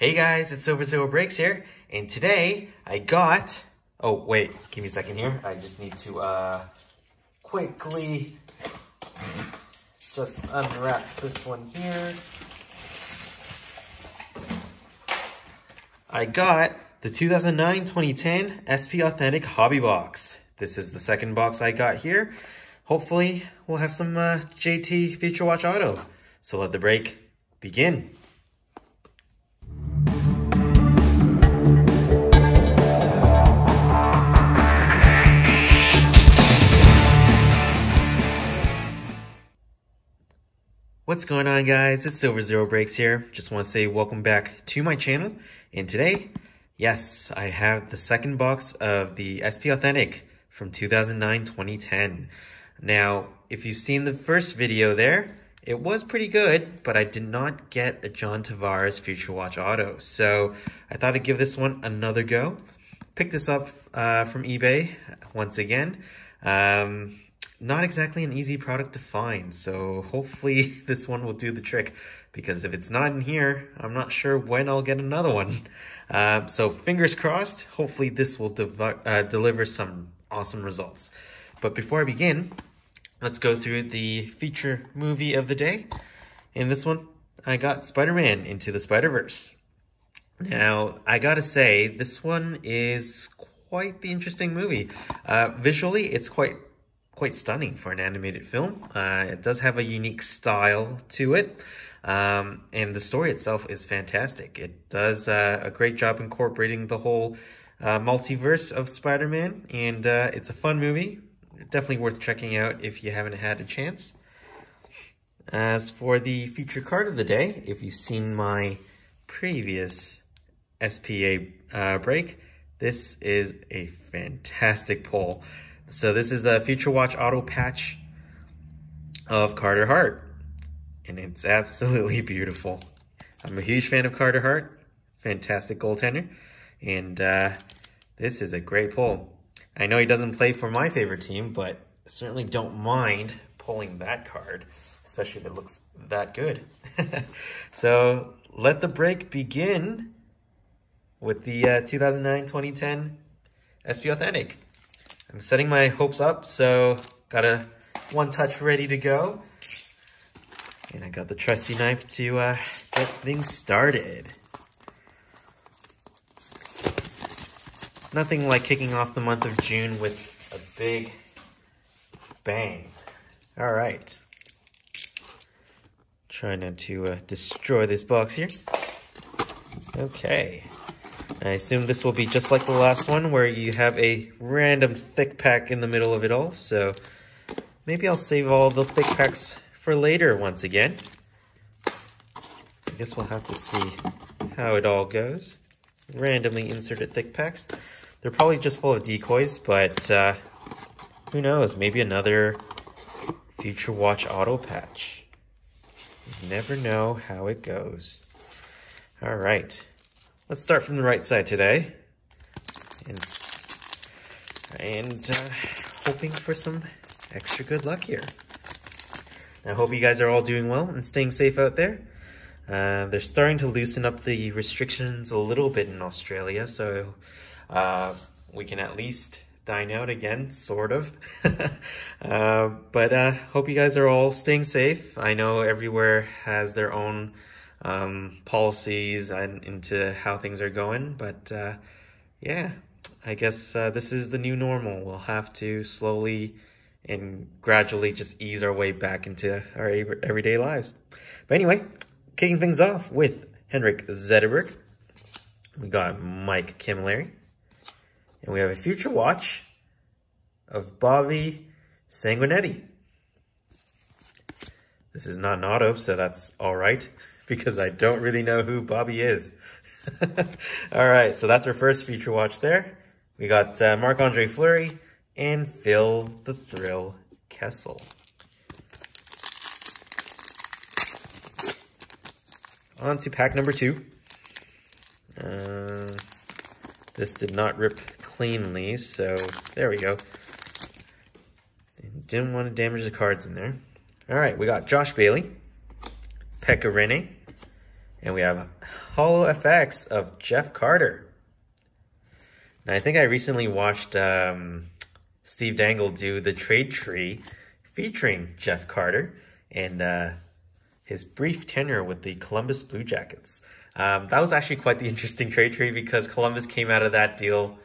Hey guys, it's Silver Zero Breaks here, and today I got, oh wait, give me a second here. I just need to uh, quickly just unwrap this one here. I got the 2009-2010 SP Authentic Hobby Box. This is the second box I got here. Hopefully we'll have some uh, JT Future Watch Auto. So let the break begin. What's going on guys? It's Silver Zero Breaks here. Just want to say welcome back to my channel. And today, yes, I have the second box of the SP Authentic from 2009-2010. Now, if you've seen the first video there, it was pretty good, but I did not get a John Tavares Future Watch Auto. So I thought I'd give this one another go. Picked this up uh, from eBay once again. Um, not exactly an easy product to find, so hopefully this one will do the trick, because if it's not in here, I'm not sure when I'll get another one. Uh, so fingers crossed, hopefully this will uh, deliver some awesome results. But before I begin, let's go through the feature movie of the day. In this one, I got Spider-Man Into the Spider-Verse. Now, I gotta say, this one is quite the interesting movie. Uh, visually, it's quite quite stunning for an animated film. Uh, it does have a unique style to it. Um, and the story itself is fantastic. It does uh, a great job incorporating the whole uh, multiverse of Spider-Man. And uh, it's a fun movie. Definitely worth checking out if you haven't had a chance. As for the feature card of the day, if you've seen my previous SPA uh, break, this is a fantastic pull. So this is a Future Watch auto patch of Carter Hart. And it's absolutely beautiful. I'm a huge fan of Carter Hart. Fantastic goaltender. And uh, this is a great pull. I know he doesn't play for my favorite team, but certainly don't mind pulling that card, especially if it looks that good. so let the break begin with the 2009-2010 uh, SP Authentic. I'm setting my hopes up, so got a one touch ready to go. And I got the trusty knife to uh, get things started. Nothing like kicking off the month of June with a big bang. All right. Try not to uh, destroy this box here. Okay. I assume this will be just like the last one where you have a random thick pack in the middle of it all. So maybe I'll save all the thick packs for later once again. I guess we'll have to see how it all goes. Randomly inserted thick packs. They're probably just full of decoys, but uh, who knows? Maybe another Future Watch auto patch. You never know how it goes. All right. Let's start from the right side today. And, and uh, hoping for some extra good luck here. I hope you guys are all doing well and staying safe out there. Uh, they're starting to loosen up the restrictions a little bit in Australia, so uh, we can at least dine out again, sort of. uh, but uh, hope you guys are all staying safe. I know everywhere has their own um, policies and into how things are going. But uh, yeah, I guess uh, this is the new normal. We'll have to slowly and gradually just ease our way back into our everyday lives. But anyway, kicking things off with Henrik Zetterberg. We got Mike Cammalleri. And we have a future watch of Bobby Sanguinetti. This is not an auto, so that's all right because I don't really know who Bobby is. All right, so that's our first feature watch there. We got uh, Marc-Andre Fleury and Phil the Thrill Kessel. On to pack number two. Uh, this did not rip cleanly, so there we go. Didn't want to damage the cards in there. All right, we got Josh Bailey, Pekka Rinne, And we have Holo FX of Jeff Carter. Now, I think I recently watched um, Steve Dangle do the trade tree featuring Jeff Carter and uh, his brief tenure with the Columbus Blue Jackets. Um, that was actually quite the interesting trade tree because Columbus came out of that deal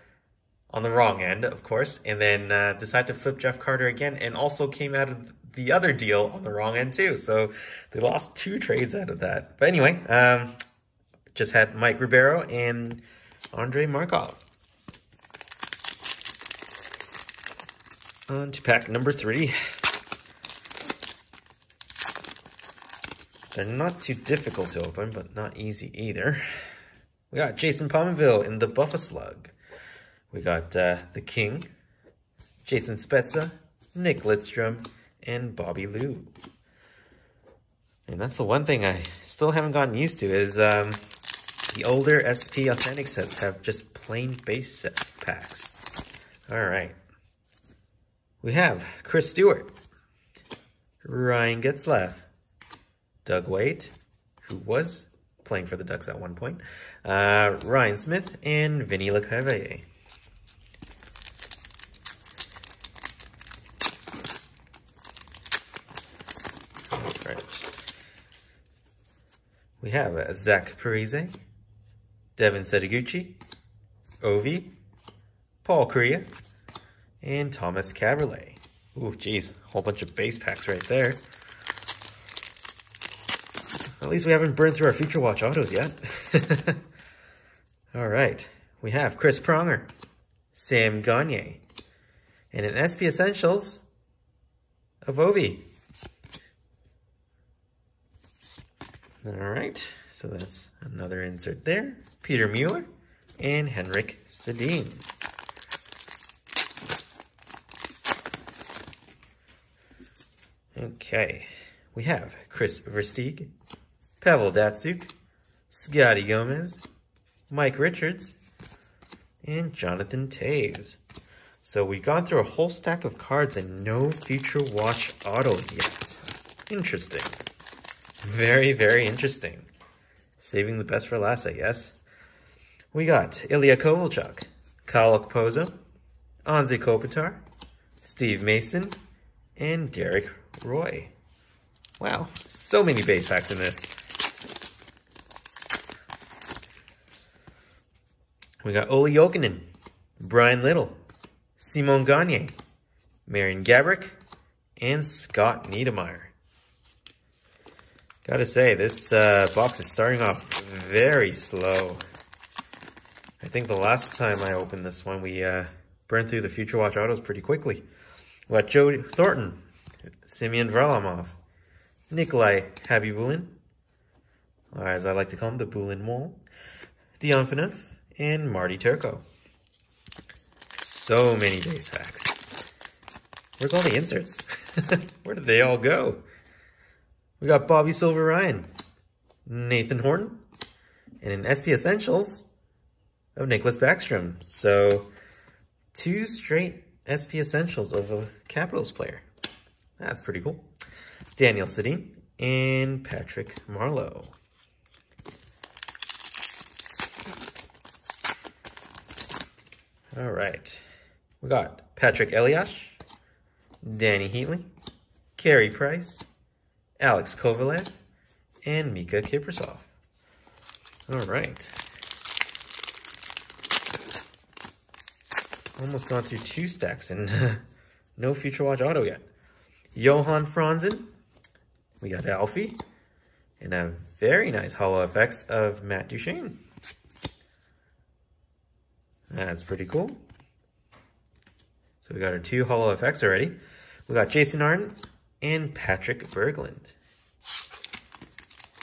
on the wrong end, of course, and then uh, decided to flip Jeff Carter again and also came out of the other deal on the wrong end too. So they lost two trades out of that. But anyway, um, just had Mike Ribeiro and Andrei Markov. On to pack number three. They're not too difficult to open, but not easy either. We got Jason Pominville in the Buffaslug. We got uh, the King, Jason Spezza, Nick Lidstrom, and Bobby Lou. And that's the one thing I still haven't gotten used to is um, the older SP Authentic sets have just plain base set packs. All right. We have Chris Stewart, Ryan Getzlaf, Doug Weight, who was playing for the Ducks at one point, uh, Ryan Smyth, and Vinny Lecavalier. We have Zach Parise, Devin Setoguchi, Ovi, Paul Kariya, and Thomas Kaberle. Ooh, geez, a whole bunch of base packs right there. At least we haven't burned through our Future Watch autos yet. All right, we have Chris Pronger, Sam Gagner, and an SP Essentials of Ovi. All right, so that's another insert there. Peter Mueller and Henrik Sedin. Okay, we have Kris Versteeg, Pavel Datsyuk, Scotty Gomez, Mike Richards, and Jonathan Toews. So we've gone through a whole stack of cards and no Future Watch autos yet. Interesting. Very, very interesting. Saving the best for last, I guess. We got Ilya Kovalchuk, Kyle Okposo, Anze Kopitar, Steve Mason, and Derek Roy. Wow, so many base packs in this. We got Olli Jokinen, Bryan Little, Simon Gagne, Marian Gaborik, and Scott Niedermayer. Gotta say, this uh, box is starting off very slow. I think the last time I opened this one, we uh, burned through the Future Watch autos pretty quickly. We got Joe Thornton, Semyon Varlamov, Nikolai Khabibulin, or as I like to call him, the Bulin Wall, Dion Phaneuf, and Marty Turco. So many base packs. Where's all the inserts? Where did they all go? We got Bobby Silver Ryan, Nathan Horton, and an SP Essentials of Nicklas Backstrom. So two straight SP Essentials of a Capitals player. That's pretty cool. Daniel Sedin and Patrick Marleau. All right. We got Patrik Elias, Dany Heatley, Carey Price, Alex Kovalev, and Mika Kiprusoff. All right. Almost gone through two stacks and no Future Watch Auto yet. Johan Franzen. We got Alfie. And a very nice Holo effects of Matt Duchene. That's pretty cool. So we got our two Holo effects already. We got Jason Arnott and Patrik Berglund.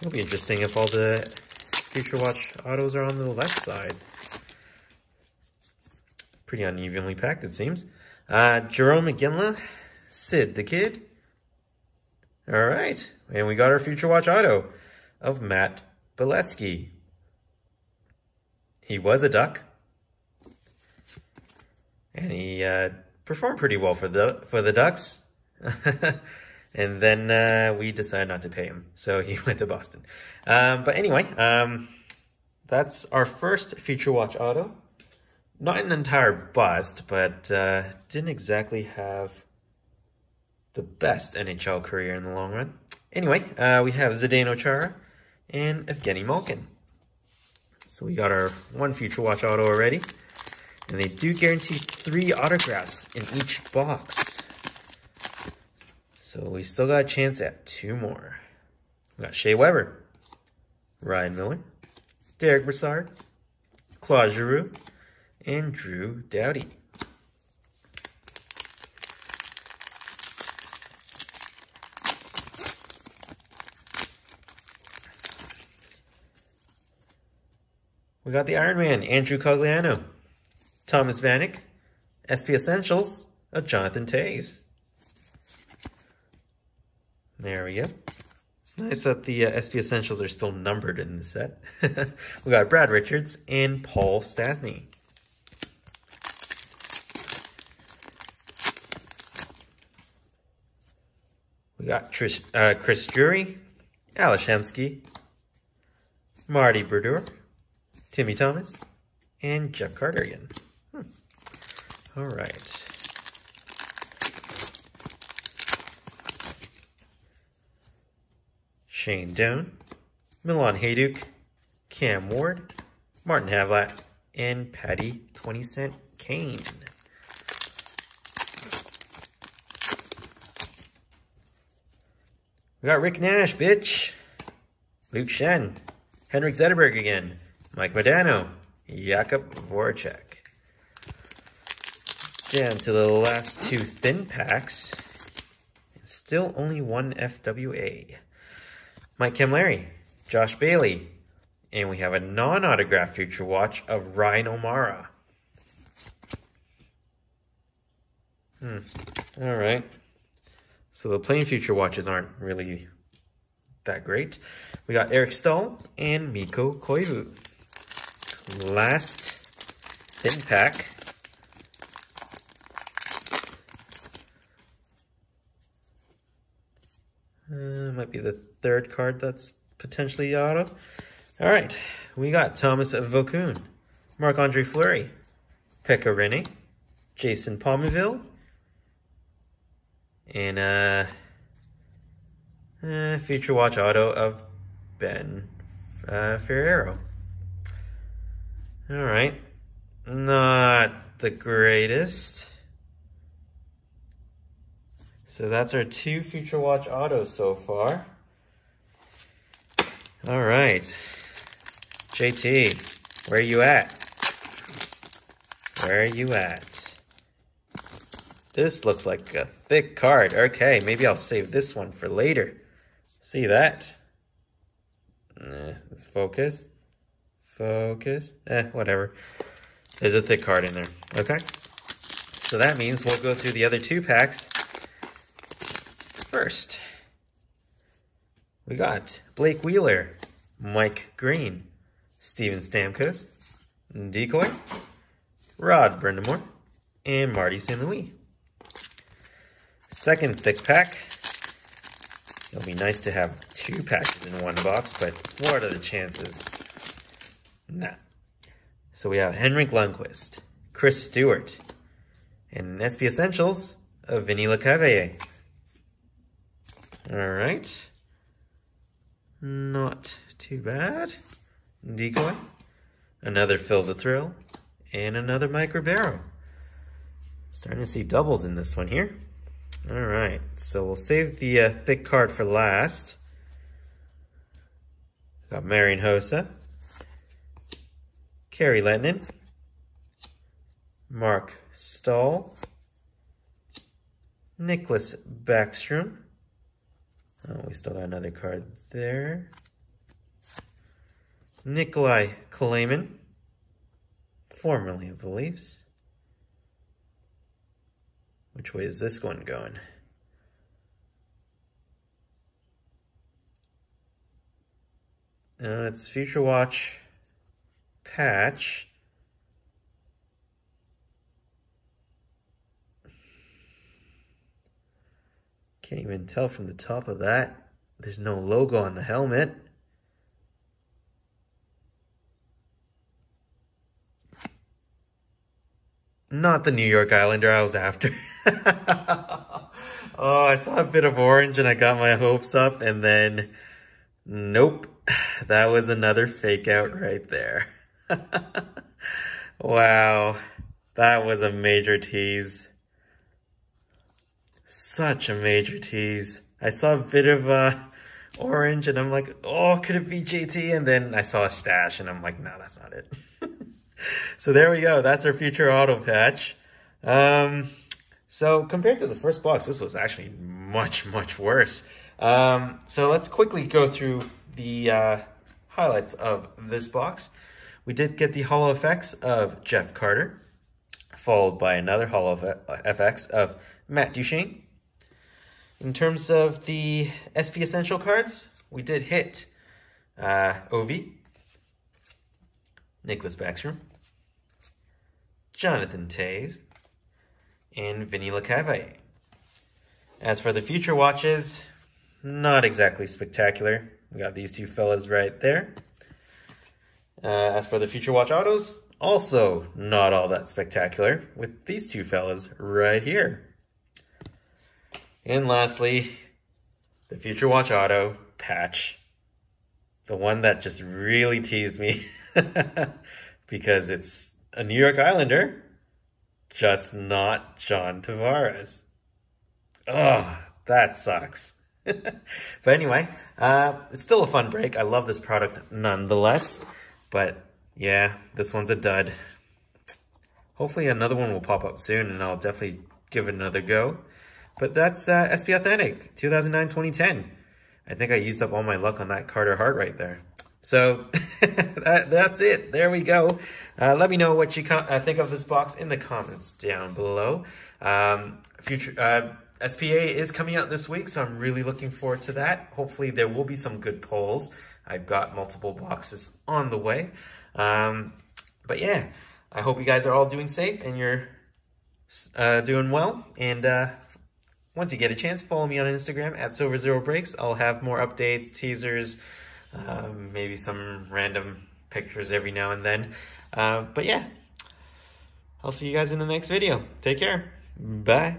It'll be interesting if all the Future Watch autos are on the left side. Pretty unevenly packed, it seems. Uh, Jarome Iginla, Sid the Kid. All right, and we got our Future Watch auto of Matt Beleskey. He was a Duck, and he uh, performed pretty well for the for the Ducks. And then uh, we decided not to pay him. So he went to Boston. Um, but anyway, um, that's our first Future Watch auto. Not an entire bust, but uh, didn't exactly have the best NHL career in the long run. Anyway, uh, we have Zdeno Chara and Evgeny Malkin. So we got our one Future Watch auto already. And they do guarantee three autographs in each box. So we still got a chance at two more. We got Shea Weber, Ryan Miller, Derick Brassard, Claude Giroux, and Drew Doughty. We got the Iron Man, Andrew Cogliano, Thomas Vanek, SP Essentials of Jonathan Toews. There we go. It's nice that the uh, SP Essentials are still numbered in the set. we got Brad Richards and Paul Stastny. We got Trish, uh, Chris Drury, Ales Hemsky, Marty Brodeur, Timmy Thomas, and Jeff Carter again. Hmm. All right. Shane Doan, Milan Hejduk, Cam Ward, Martin Havlat, and Patty 20 Cent Kane. We got Rick Nash, bitch. Luke Schenn, Henrik Zetterberg again, Mike Modano, Jakub Voracek. Down to the last two thin packs. Still only one FWA. Mike Cammalleri, Josh Bailey, and we have a non-autographed future watch of Ryan O'Marra. Hmm. All right. So the plain future watches aren't really that great. We got Eric Staal and Mikko Koivu last thin pack. Uh, might be the third card that's potentially auto. All right, we got Thomas of Vokoun, Marc-Andre Fleury, Pekka Rinne, Jason Pominville, and uh, uh, Future Watch auto of Ben uh, Ferriero. All right. Not the greatest. So that's our two Future Watch autos so far. All right. JT, where are you at? Where are you at? This looks like a thick card. Okay, maybe I'll save this one for later. See that? Nah, let's focus. Focus. Eh, whatever. There's a thick card in there. Okay. So that means we'll go through the other two packs first. We got Blake Wheeler, Mike Green, Steven Stamkos, Decoy, Rod Brind'Amour, and Marty St. Louis. Second thick pack. It'll be nice to have two packs in one box, but what are the chances? Nah. So we have Henrik Lundqvist, Chris Stewart, and SP Essentials of Vinny Lecavalier. All right. Not too bad. Decoy. Another Phil the Thrill. And another Mike Ribeiro. Starting to see doubles in this one here. All right, so we'll save the uh, thick card for last. Got Marian Hossa, Kari Lehtonen, Marc Staal, Nicklas Backstrom. Oh, we still got another card there. Nikolai Kulemin, formerly of the Leafs. Which way is this one going? Uh, it's Future Watch patch. Can't even tell from the top of that. There's no logo on the helmet. Not the New York Islander I was after. oh, I saw a bit of orange and I got my hopes up and then nope. That was another fake out right there. wow. That was a major tease. Such a major tease. I saw a bit of uh, orange and I'm like, oh, could it be JT? And then I saw a stash and I'm like, no, that's not it. so there we go. That's our future auto patch. Um, so compared to the first box, this was actually much, much worse. Um, so let's quickly go through the uh, highlights of this box. We did get the Holo effects of Jeff Carter, followed by another Holo FX of Matt Duchene. In terms of the SP Essential cards, we did hit uh, Ovi, Nicklas Backstrom, Jonathan Toews, and Vinny Lecavalier. As for the future watches, not exactly spectacular. We got these two fellas right there. Uh, as for the future watch autos, also not all that spectacular with these two fellas right here. And lastly, the Future Watch Auto patch. The one that just really teased me because it's a New York Islander, just not John Tavares. Oh, that sucks. but anyway, uh, it's still a fun break. I love this product nonetheless. But yeah, this one's a dud. Hopefully another one will pop up soon and I'll definitely give it another go. But that's uh, SP Authentic 2009-2010. I think I used up all my luck on that Carter Hart right there. So that, that's it. There we go. Uh, let me know what you uh, think of this box in the comments down below. Um, future uh, SPA is coming out this week, so I'm really looking forward to that. Hopefully there will be some good polls. I've got multiple boxes on the way. Um, but yeah, I hope you guys are all doing safe and you're uh, doing well. And uh, once you get a chance, follow me on Instagram at Silver Zero Breaks. I'll have more updates, teasers, um, maybe some random pictures every now and then. Uh, but yeah, I'll see you guys in the next video. Take care. Bye.